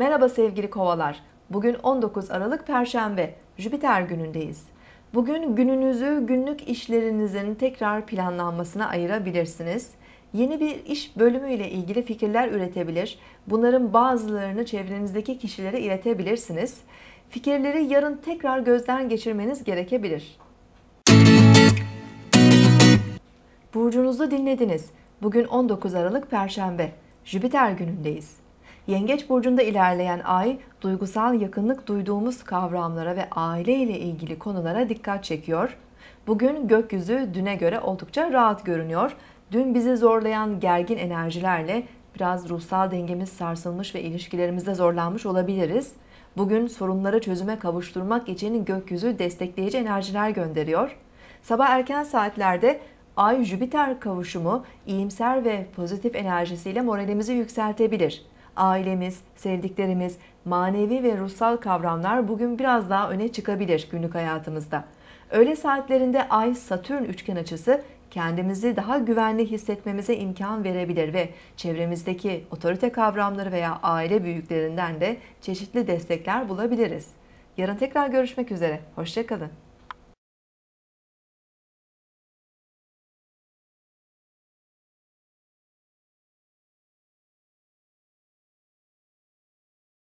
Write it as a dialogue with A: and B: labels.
A: Merhaba sevgili kovalar. Bugün 19 Aralık Perşembe, Jüpiter günündeyiz. Bugün gününüzü günlük işlerinizin tekrar planlanmasına ayırabilirsiniz. Yeni bir iş bölümü ile ilgili fikirler üretebilir. Bunların bazılarını çevrenizdeki kişilere iletebilirsiniz. Fikirleri yarın tekrar gözden geçirmeniz gerekebilir. Burcunuzu dinlediniz. Bugün 19 Aralık Perşembe. Jüpiter günündeyiz. Yengeç burcunda ilerleyen ay duygusal yakınlık duyduğumuz kavramlara ve aile ile ilgili konulara dikkat çekiyor. Bugün gökyüzü düne göre oldukça rahat görünüyor. Dün bizi zorlayan gergin enerjilerle biraz ruhsal dengemiz sarsılmış ve ilişkilerimizde zorlanmış olabiliriz. Bugün sorunları çözüme kavuşturmak için gökyüzü destekleyici enerjiler gönderiyor. Sabah erken saatlerde Ay Jüpiter kavuşumu iyimser ve pozitif enerjisiyle moralimizi yükseltebilir. Ailemiz, sevdiklerimiz, manevi ve ruhsal kavramlar bugün biraz daha öne çıkabilir günlük hayatımızda. Öğle saatlerinde Ay Satürn üçgen açısı kendimizi daha güvenli hissetmemize imkan verebilir ve çevremizdeki otorite kavramları veya aile büyüklerinden de çeşitli destekler bulabiliriz. Yarın tekrar görüşmek üzere. Hoşçakalın.